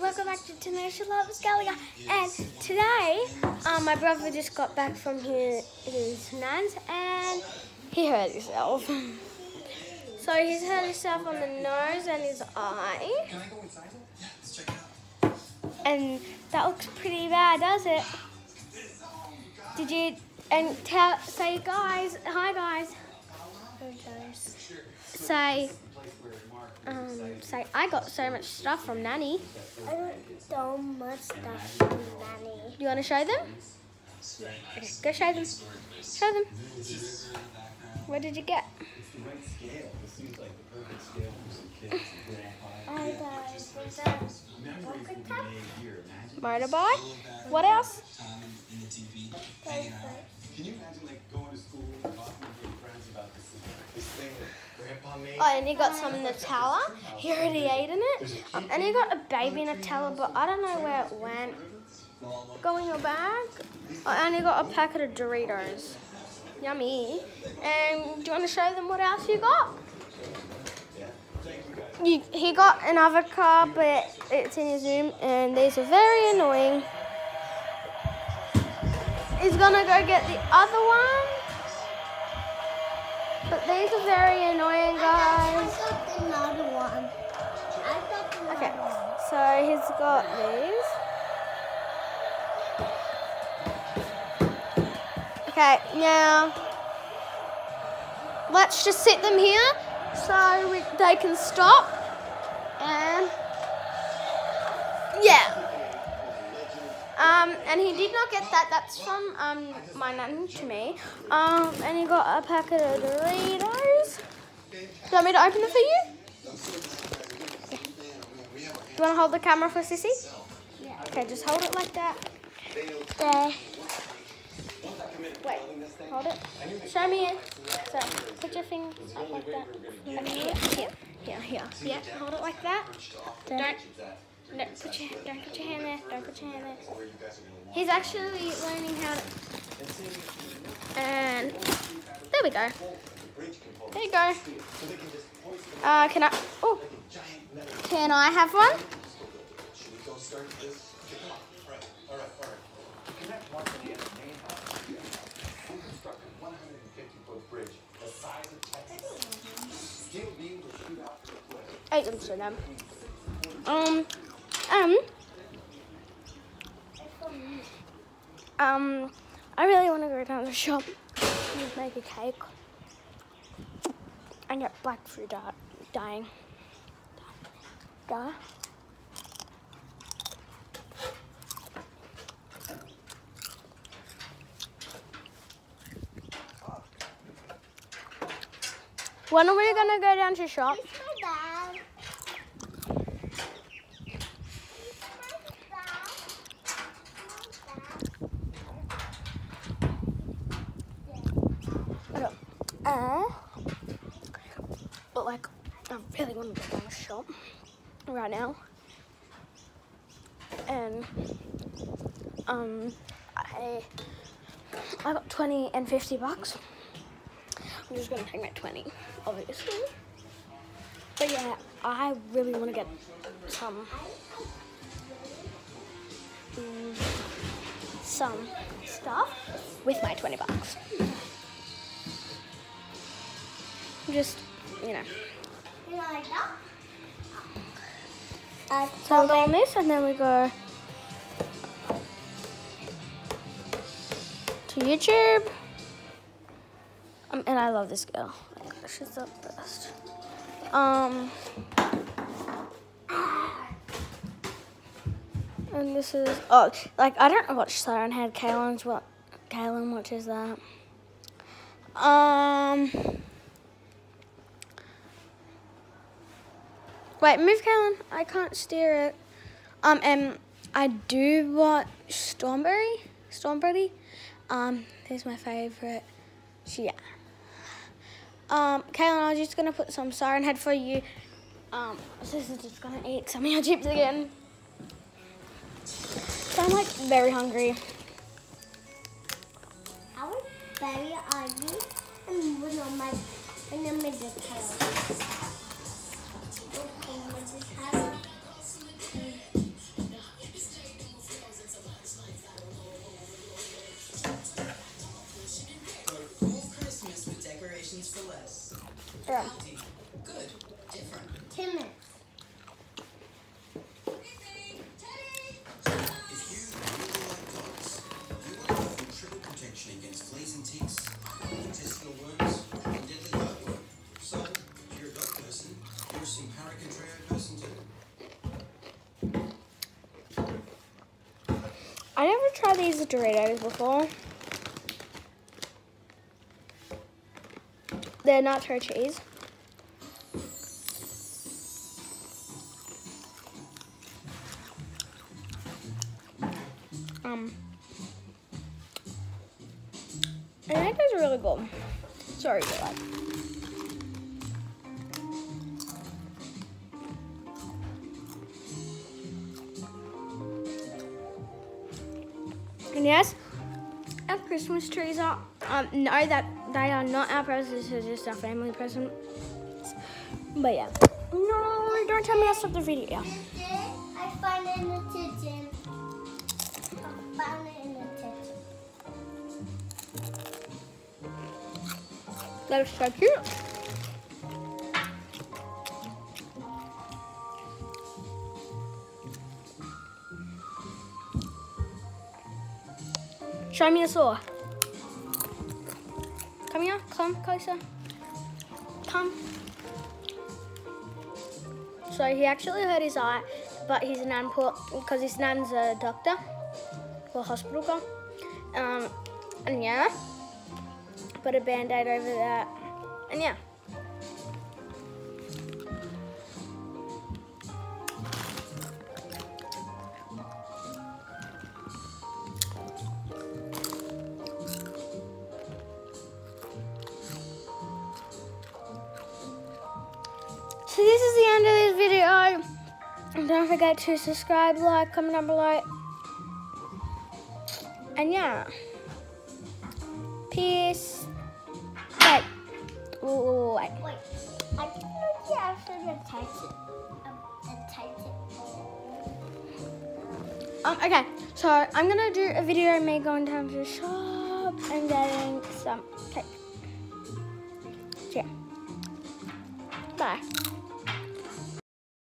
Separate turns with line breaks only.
welcome back to Tenacious Loves Gallagher. And today, um, my brother just got back from his, his nan's and he hurt himself. so he's hurt himself on the nose and his eye. Can I go inside? Yeah, let's check it out. And that looks pretty bad, does it? Did you, and tell, say guys, hi guys. Say, um, say, I got so much stuff from Nanny.
I got so much stuff from Nanny.
Do you want to show them? Okay, go show them. Show them. What did you get?
I got there's a pocket cup.
Motorbike. What else?
Can you imagine like going to school and talking to your friends about this, this thing that Grandpa made?
Oh, and he got some Nutella. He already ate in it. And he got a baby Nutella, but I don't know where it went. Go in your bag. Oh, and he got a packet of Doritos. Yummy. And do you want to show them what else you got? You, he got another car, but it's in his room, and these are very annoying. He's gonna go get the other one, but these are very annoying,
I
guys.
got another one. I got another
Okay, so he's got these. Okay, now let's just sit them here so we, they can stop. And yeah. Um, and he did not get that. That's from um, my nan to me. Um, and he got a packet of Doritos. Do you want me to open it for you? Do you want to hold the camera for Sissy?
Yeah.
Okay, just hold it like that.
There.
Wait, hold it. Show me it. So, put your fingers up like that. Here, here, here. Yeah, hold it like that. Don't, no, put your, don't put your hand there. Don't put your hand there. He's actually learning how to. And there we go. There you go. Uh, can I? Oh, can I have one?
Should we go start this? Come on. All right, all right, all right. Connect one to the other main house. We constructed 150 foot bridge the size of Texas. Steel beams will shoot out to the cliff.
Eight them to them. Um, um, um, I really want to go down to the shop and make a cake and get black fruit dye, dyeing. Dye. When are we gonna go down to shop? Uh, but like, I really want to go down the shop right now. And um, I I got twenty and fifty bucks. I'm just gonna take my twenty, obviously. But yeah, I really want to get some mm, some stuff with my twenty bucks. Just you know.
You like that? Uh,
So on this and then we go to YouTube. Um, and I love this girl. She's the best. Um, and this is oh, like I don't watch Siren Head. Kaylin's what? Kaylin watches that. Um. Wait, move, Kaylin. I can't steer it. Um, and I do watch Stormberry. Stormberry. Um, here's my favorite. She, yeah. Um, Kaylin, I was just gonna put some siren head for you. Um, this is just gonna eat some of your chips again. So I'm like very hungry.
I Christmas with decorations for less. Good, different. Ten minutes.
Never tried these Doritos before. They're nacho cheese. Um, and that tastes really good. Sorry, like. And yes, our Christmas trees are, um, no, that they are not our presents, they're just our family presents. But yeah. No, don't tell me I stopped the video.
I found it in the kitchen. I found it in the kitchen.
That is so cute. Show me the saw. Come here, come closer. Come. So he actually hurt his eye, but his nan put because his nan's a doctor or hospital girl. Um, and yeah, put a band-aid over that, and yeah. So this is the end of this video. And don't forget to subscribe, like, comment down below. And yeah. Peace. Wait. Ooh, wait.
Wait, I think you have to attach it. Um.
Um, okay, so I'm gonna do a video of me going down to the shop and getting some cake. Yeah. Bye.